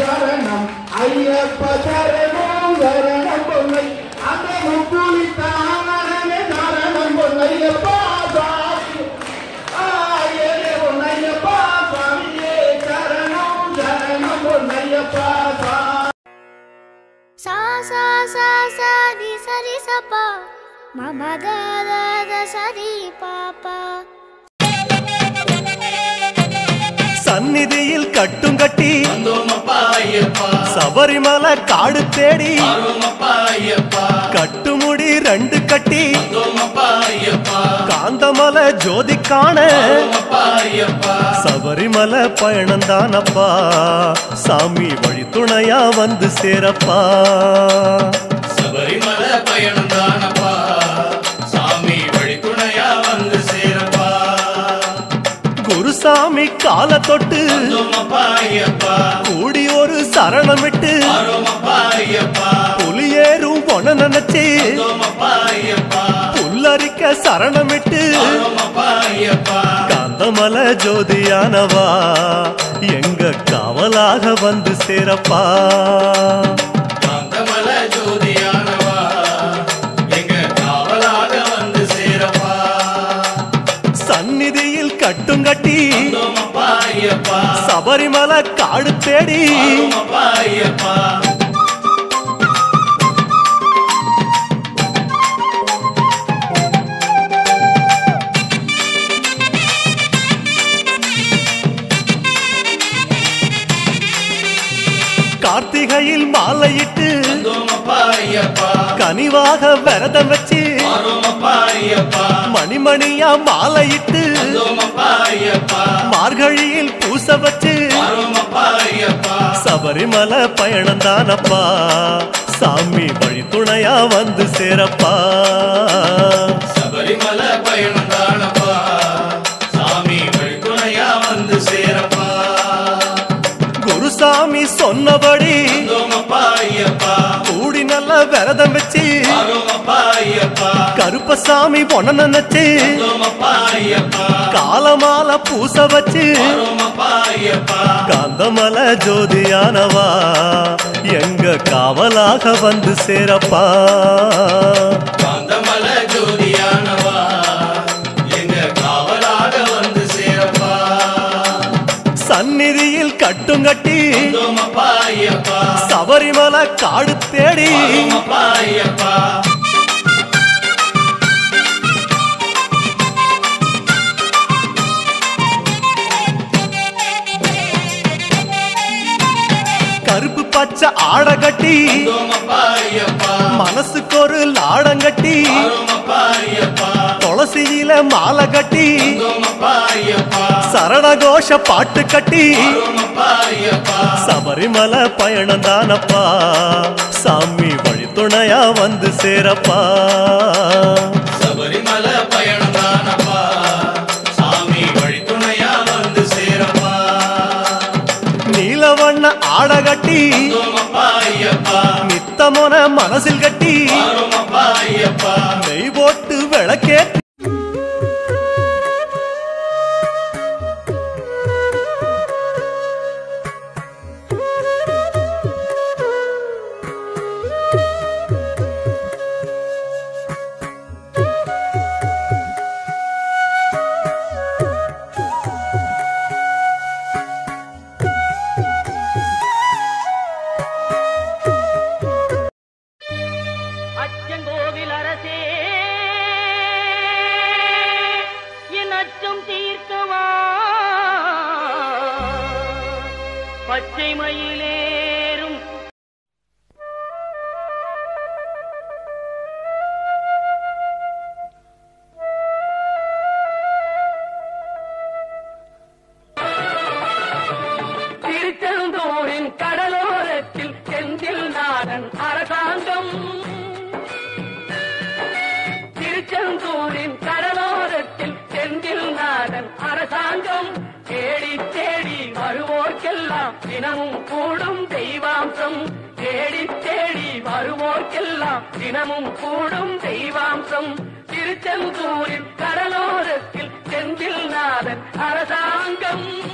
சரணம் ஐயப்ப சரணம் சரணம் பொன்னை அந்த முக்குளி தாமரமே சரணம் பொன்னையப்பா சுவாமி ஆயரே பொன்னையப்பா சுவாமியே சரணம் சரணம் பொன்னையப்பா சுவாமி சா சா சா சா தி சரி சப்பா மம க த த சரி பாப்பா சந்நிதியில் கட்டும் கட்டி. சபரிமலை காடு தேடி. கட்டுமுடி ரெண்டு கட்டி. காந்தமலை ஜோதி காண சபரிமலை பயணம் தானப்பா. சாமி வழி துணையா வந்து சேரப்பா. சபரிமலை பயணம் தானப்பா. சுவாமி கால தொட்டு கூடி ஒரு சரணமிட்டு வரோமப்பா புலியேறும் பொன நினைச்சு புல்லரிக்க சரணமிட்டு வரோமப்பா காந்தமல ஜோதியானவா எங்க காவலாக வந்து சேரப்பா. கட்டும் கட்டி சபரிமலை காடு தேடி. கார்த்திகையில் மாலையிட்டு கனிவாக விரதம் வச்சு மணிமணியா மாலையிட்டு மார்கழியில் பூச வச்சு சபரிமலை பயணம் தானப்பா. சாமி வழி துணையா வந்து சேரப்பா. சபரிமலை பயணம் தானப்பா. சாமி வழித்துணையா வந்து சேரப்பா. குருசாமி சொன்னபடி விரதம் வச்சு கருப்பசாமி பொண்ண நினைச்சு காலமால பூச வச்சு காந்தமல ஜோதியானவா எங்க காவலாக வந்து சேரப்பா. காந்தமல ஜோதியானவா எங்க காவலாக வந்து சேரப்பா. சந்நிதியில் கட்டும் கட்டி சபரிமலை காடு தேடி. கருப்பு பச்சை ஆட கட்டி மனசுக்கு ஒரு லாடம் கட்டி துளசியில மாலை கட்டி. சரண கோஷ சரணகோஷ பாட்டு கட்டி. சபரிமலை பயணம் தானப்பா. சாமி வழி துணையா வந்து சேரப்பா. சபரிமலை பயணம் தானப்பா. சாமி வழித்துணையா வந்து சேரப்பா. நீலவண்ண ஆட கட்டி வந்தோமப்பா ஐயப்பா. நித்தமொன மனசில் கட்டி நெய் போட்டு விளக்கேற்றி பச்சை மயிலேறும் வருவோர்க்கெல்லாம் தினமும் கூடும் தெய்வாம்சம். தேடி தேடி வருவோர்க்கெல்லாம் தினமும் கூடும் தெய்வாம்சம். திருச்செந்தூரில் கடலோரத்தில் செந்தில் நாதன் அரசாங்கம்.